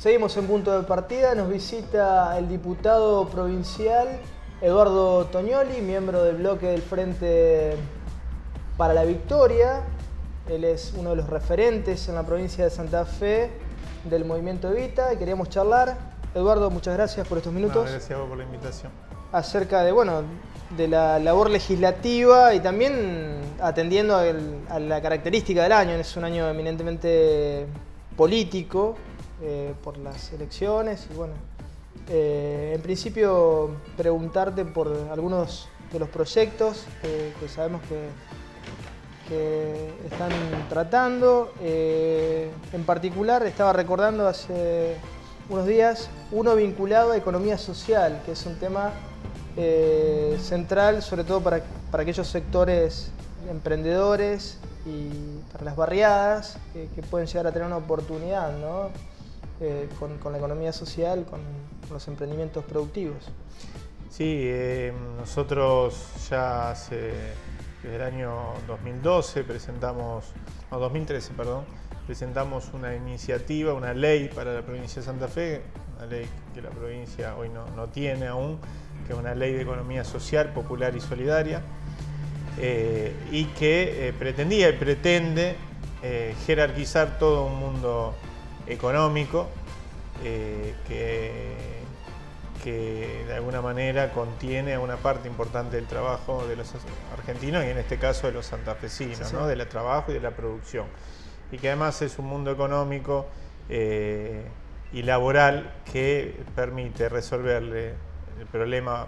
Seguimos en punto de partida, nos visita el diputado provincial Eduardo Toñoli, miembro del bloque del Frente para la Victoria. Él es uno de los referentes en la provincia de Santa Fe del movimiento Evita y queríamos charlar. Eduardo, muchas gracias por estos minutos. gracias a vos por la invitación. Acerca de, bueno, de la labor legislativa y también atendiendo a la característica del año. Es un año eminentemente político, eh, por las elecciones y bueno, eh, en principio preguntarte por algunos de los proyectos que sabemos que, que están tratando. Eh, en particular estaba recordando hace unos días uno vinculado a economía social, que es un tema central sobre todo para, para aquellos sectores emprendedores y para las barriadas que, pueden llegar a tener una oportunidad ¿no? Eh, con, la economía social, con los emprendimientos productivos. Sí, eh, nosotros ya hace, desde el año 2012 presentamos, no, 2013, perdón, presentamos una iniciativa, una ley para la provincia de Santa Fe, una ley que la provincia hoy no, no tiene aún, que es una ley de economía social, popular y solidaria, eh, y que pretendía y pretende jerarquizar todo un mundo económico eh, que, de alguna manera contiene a una parte importante del trabajo de los argentinos y en este caso de los santafesinos, ¿no? del trabajo y de la producción. Y que además es un mundo económico eh, y laboral que permite resolverle el problema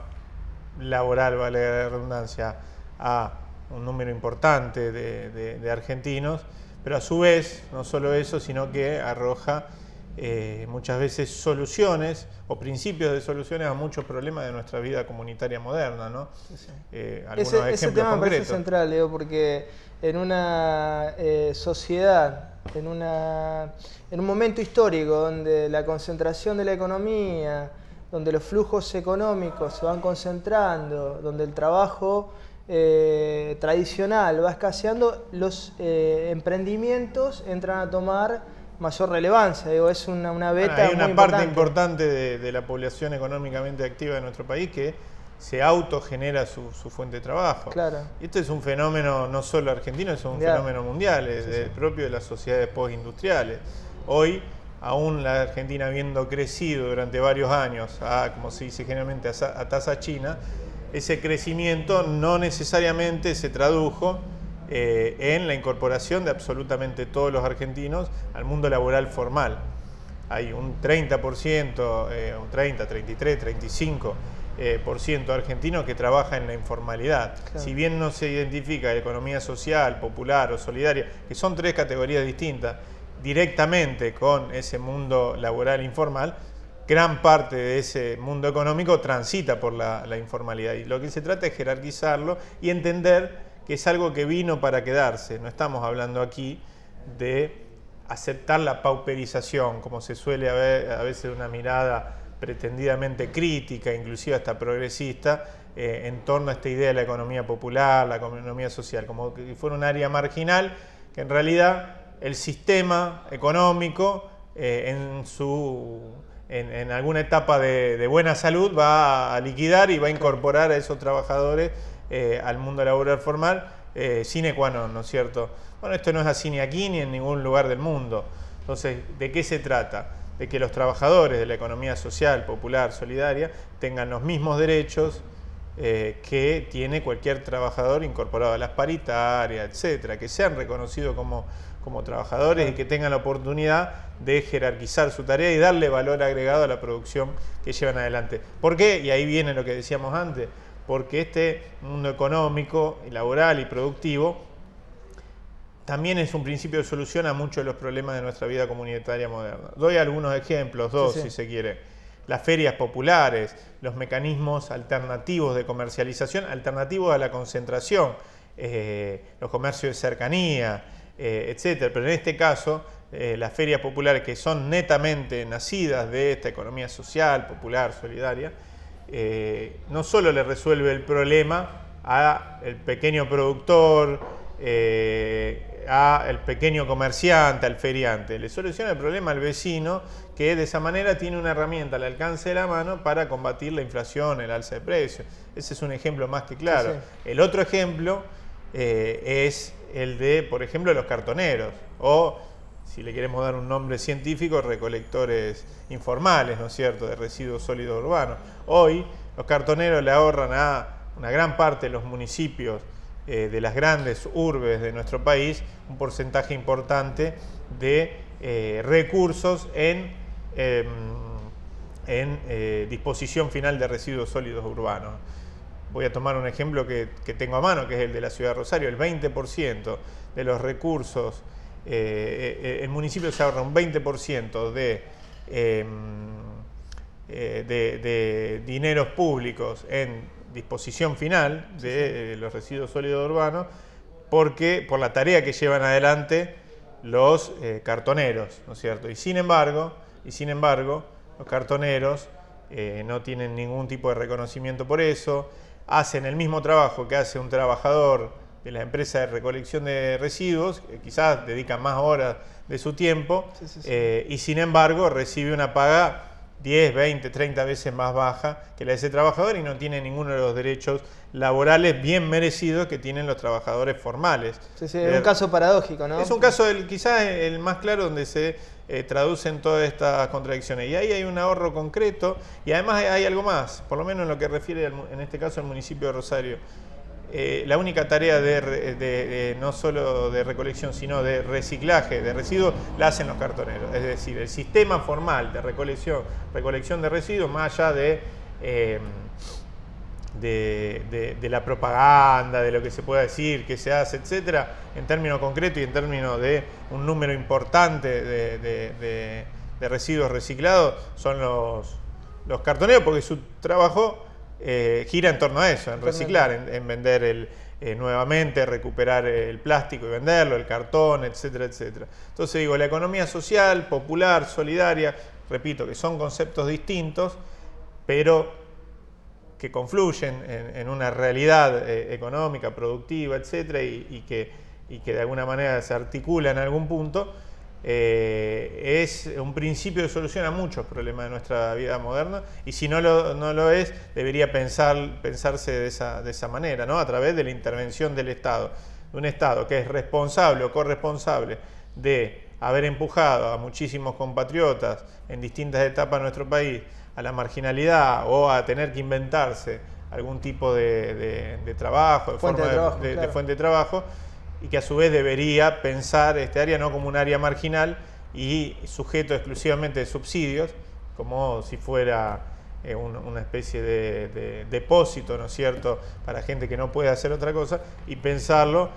laboral, vale la redundancia, a un número importante de argentinos pero a su vez, no solo eso, sino que arroja eh, muchas veces soluciones o principios de soluciones a muchos problemas de nuestra vida comunitaria moderna. ¿no? Eh, algunos ese, ese tema me parece central, Leo, porque en una eh, sociedad, en, una, en un momento histórico donde la concentración de la economía, donde los flujos económicos se van concentrando, donde el trabajo eh, tradicional va escaseando, los eh, emprendimientos entran a tomar mayor relevancia. Digo, es una, una beta. hay una parte importante, de, la población económicamente activa de nuestro país que se autogenera su, su fuente de trabajo. Claro. Y esto es un fenómeno no solo argentino, es un fenómeno mundial, es propio de las sociedades postindustriales. Hoy, aún la Argentina habiendo crecido durante varios años, a, como se dice generalmente, a tasa china, ese crecimiento no necesariamente se tradujo eh, en la incorporación de absolutamente todos los argentinos al mundo laboral formal. Hay un 30%, eh, un 30, 33, 35 por ciento argentinos que trabaja en la informalidad. Si bien no se identifica economía social, popular o solidaria, que son tres categorías distintas, directamente con ese mundo laboral informal, gran parte de ese mundo económico transita por la, informalidad y lo que se trata es jerarquizarlo y entender que es algo que vino para quedarse. No estamos hablando aquí de aceptar la pauperización, como se suele haber a veces una mirada pretendidamente crítica, inclusive hasta progresista, eh, en torno a esta idea de la economía popular, la economía social, como que fuera un área marginal, que en realidad el sistema económico eh, en su en, alguna etapa de, buena salud va a liquidar y va a incorporar a esos trabajadores eh, al mundo laboral formal eh, sine qua non, ¿no es cierto? Bueno, esto no es así ni aquí ni en ningún lugar del mundo. Entonces, ¿de qué se trata? De que los trabajadores de la economía social, popular, solidaria, tengan los mismos derechos eh, que tiene cualquier trabajador incorporado a las paritarias, etcétera, que sean reconocidos como como trabajadores y que tengan la oportunidad de jerarquizar su tarea y darle valor agregado a la producción que llevan adelante. ¿Por qué? Y ahí viene lo que decíamos antes, porque este mundo económico, laboral y productivo también es un principio de solución a muchos de los problemas de nuestra vida comunitaria moderna. Doy algunos ejemplos, dos si se quiere. Las ferias populares, los mecanismos alternativos de comercialización, alternativos a la concentración, eh, los comercios de cercanía, eh, etcétera. Pero en este caso, eh, las ferias populares que son netamente nacidas de esta economía social, popular, solidaria, eh, no solo le resuelve el problema al pequeño productor, al pequeño comerciante, al feriante, le soluciona el problema al vecino que de esa manera tiene una herramienta al alcance de la mano para combatir la inflación, el alza de precios. Ese es un ejemplo más que claro. El otro ejemplo es el de, por ejemplo, los cartoneros o, si le queremos dar un nombre científico, recolectores informales, ¿no es cierto?, de residuos sólidos urbanos. Hoy los cartoneros le ahorran a una gran parte de los municipios eh, de las grandes urbes de nuestro país un porcentaje importante de eh, recursos en, em, en eh, disposición final de residuos sólidos urbanos. Voy a tomar un ejemplo que, tengo a mano, que es el de la ciudad de Rosario. El 20% de los recursos, el municipio se ahorra un 20% de, em, de, de dineros públicos en disposición final de eh, los residuos sólidos urbanos, porque por la tarea que llevan adelante los eh, cartoneros, ¿no es cierto? Y sin embargo, y sin embargo, los cartoneros eh, no tienen ningún tipo de reconocimiento por eso, hacen el mismo trabajo que hace un trabajador de la empresa de recolección de residuos, quizás dedican más horas de su tiempo, y sin embargo recibe una paga 10, 20, 30 veces más baja que la de ese trabajador y no tiene ninguno de los derechos laborales bien merecidos que tienen los trabajadores formales. Sí, sí, es un caso paradójico, ¿no? Es un caso quizás el más claro donde se eh, traducen todas estas contradicciones. Y ahí hay un ahorro concreto y además hay algo más, por lo menos en lo que refiere en este caso al municipio de Rosario. Eh, la única tarea de, no solo de recolección, sino de reciclaje de residuos, la hacen los cartoneros. Es decir, el sistema formal de recolección, recolección de residuos, más allá de, eh, de, la propaganda, de lo que se pueda decir, que se hace, etcétera, en términos concretos y en términos de un número importante de, residuos reciclados, son los, los cartoneros, porque su trabajo eh, gira en torno a eso, en reciclar, en, vender el, eh, nuevamente, recuperar el plástico y venderlo, el cartón, etcétera, etcétera. Entonces digo, la economía social, popular, solidaria, repito, que son conceptos distintos, pero que confluyen en, una realidad eh, económica, productiva, etcétera, y, que, y que de alguna manera se articula en algún punto, eh, es un principio de solución a muchos problemas de nuestra vida moderna y si no lo, no lo es, debería pensar, pensarse de esa, de esa manera, ¿no? a través de la intervención del Estado, de un Estado que es responsable o corresponsable de haber empujado a muchísimos compatriotas en distintas etapas de nuestro país a la marginalidad o a tener que inventarse algún tipo de, trabajo, de, fuente de, fuente de trabajo y que a su vez debería pensar este área no como un área marginal y sujeto exclusivamente de subsidios, como si fuera eh, una especie de, depósito, ¿no es cierto?, para gente que no puede hacer otra cosa, y pensarlo,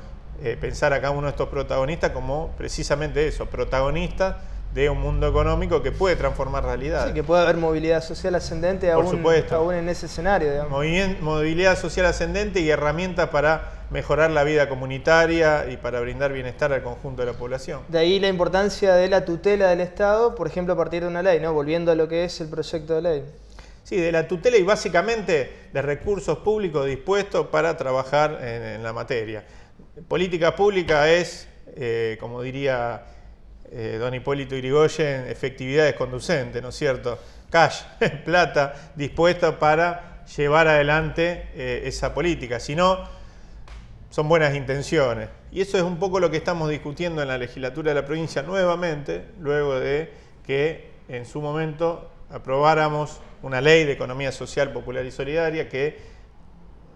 eh, pensar a cada uno de estos protagonistas como precisamente eso, protagonistas de un mundo económico que puede transformar realidad. Sí, que puede haber movilidad social ascendente Por aún, aún en ese escenario. Digamos. Movilidad social ascendente y herramientas para mejorar la vida comunitaria y para brindar bienestar al conjunto de la población. De ahí la importancia de la tutela del Estado, por ejemplo, a partir de una ley, ¿no? volviendo a lo que es el proyecto de ley. Sí, de la tutela y básicamente de recursos públicos dispuestos para trabajar en, la materia. Política pública es, eh, como diría eh, don Hipólito Irigoyen, efectividad conducente, ¿no es cierto? Cash, plata, dispuesta para llevar adelante eh, esa política. Si no, son buenas intenciones. Y eso es un poco lo que estamos discutiendo en la legislatura de la provincia nuevamente, luego de que en su momento aprobáramos una ley de economía social, popular y solidaria que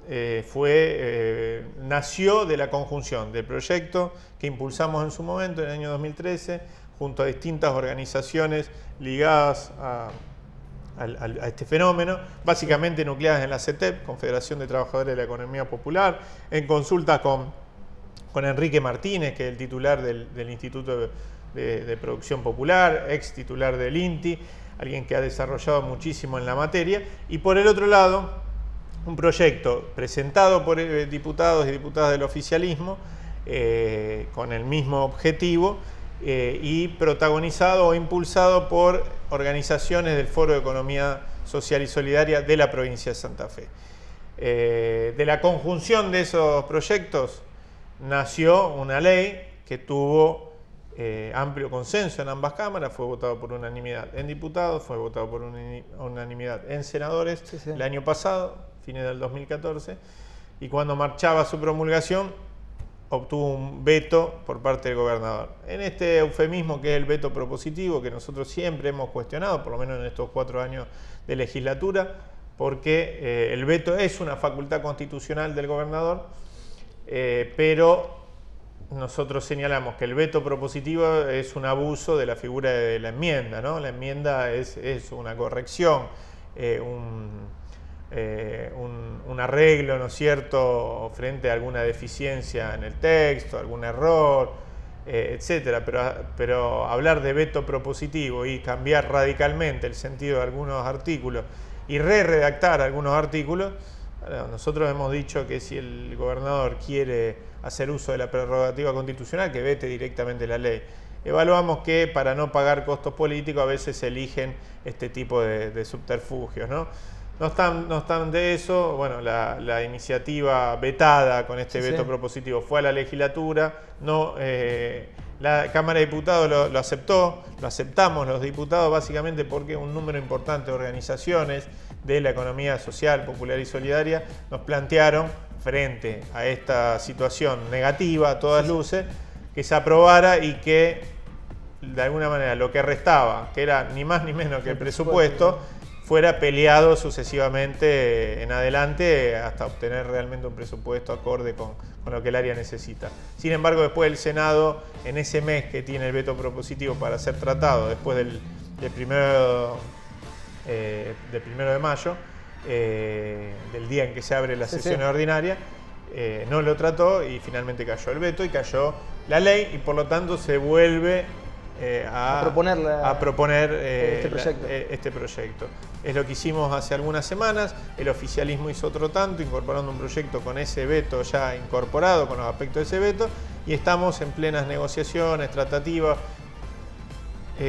eh, fue, eh, nació de la conjunción del proyecto que impulsamos en su momento, en el año 2013, junto a distintas organizaciones ligadas a, este fenómeno, básicamente nucleadas en la CETEP, Confederación de Trabajadores de la Economía Popular, en consulta con, con Enrique Martínez, que es el titular del, Instituto de, de, Producción Popular, ex titular del INTI, alguien que ha desarrollado muchísimo en la materia, y por el otro lado, un proyecto presentado por eh, diputados y diputadas del oficialismo eh, con el mismo objetivo eh, y protagonizado o impulsado por organizaciones del Foro de Economía Social y Solidaria de la provincia de Santa Fe. de la conjunción de esos proyectos nació una ley que tuvo eh, amplio consenso en ambas cámaras, fue votado por unanimidad en diputados, fue votado por unanimidad en senadores el año pasado, fines del 2014, y cuando marchaba su promulgación obtuvo un veto por parte del gobernador. En este eufemismo que es el veto propositivo, que nosotros siempre hemos cuestionado, por lo menos en estos cuatro años de legislatura, porque eh, el veto es una facultad constitucional del gobernador, eh, pero nosotros señalamos que el veto propositivo es un abuso de la figura de la enmienda, ¿no? La enmienda es, una corrección, eh, eh, un, arreglo, ¿no es cierto?, frente a alguna deficiencia en el texto, algún error, eh, etcétera. Pero, pero hablar de veto propositivo y cambiar radicalmente el sentido de algunos artículos y re-redactar algunos artículos, nosotros hemos dicho que si el gobernador quiere hacer uso de la prerrogativa constitucional, que vete directamente la ley. Evaluamos que para no pagar costos políticos a veces se eligen este tipo de, subterfugios. ¿no? No están, de eso, bueno, la, iniciativa vetada con este veto propositivo fue a la legislatura, no, eh, la Cámara de Diputados lo, lo, aceptó, lo aceptamos los diputados básicamente porque un número importante de organizaciones de la economía social, popular y solidaria nos plantearon frente a esta situación negativa a todas luces, que se aprobara y que de alguna manera lo que restaba, que era ni más ni menos que el presupuesto, fuera peleado sucesivamente en adelante hasta obtener realmente un presupuesto acorde con, lo que el área necesita. Sin embargo, después el Senado, en ese mes que tiene el veto propositivo para ser tratado, después del, primero, eh, del primero de mayo, eh, del día en que se abre la sesión ordinaria, eh, no lo trató y finalmente cayó el veto y cayó la ley y por lo tanto se vuelve eh, a, proponer, este, este, proyecto. Es lo que hicimos hace algunas semanas, el oficialismo hizo otro tanto, incorporando un proyecto con ese veto ya incorporado, con los aspectos de ese veto, y estamos en plenas negociaciones, tratativas,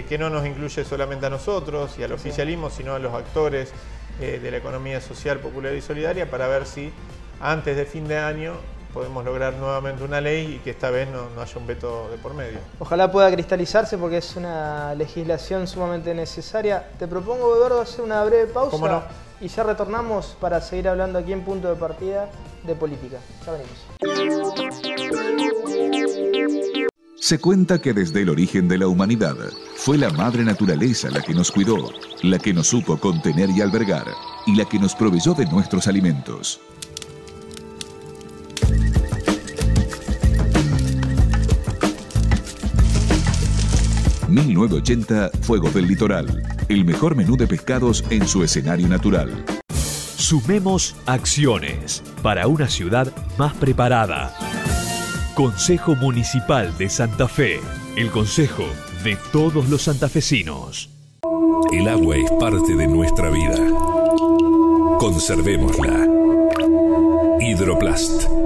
que no nos incluye solamente a nosotros y al oficialismo, sino a los actores eh, de la economía social, popular y solidaria para ver si antes de fin de año podemos lograr nuevamente una ley y que esta vez no, haya un veto de por medio. Ojalá pueda cristalizarse porque es una legislación sumamente necesaria. Te propongo, Eduardo, hacer una breve pausa y ya retornamos para seguir hablando aquí en punto de partida de política. Ya venimos. Se cuenta que desde el origen de la humanidad fue la madre naturaleza la que nos cuidó, la que nos supo contener y albergar, y la que nos proveyó de nuestros alimentos. ...1980 Fuegos del Litoral... ...el mejor menú de pescados en su escenario natural. Sumemos acciones para una ciudad más preparada. Consejo Municipal de Santa Fe, el consejo de todos los santafesinos. El agua es parte de nuestra vida. Conservémosla. Hidroplast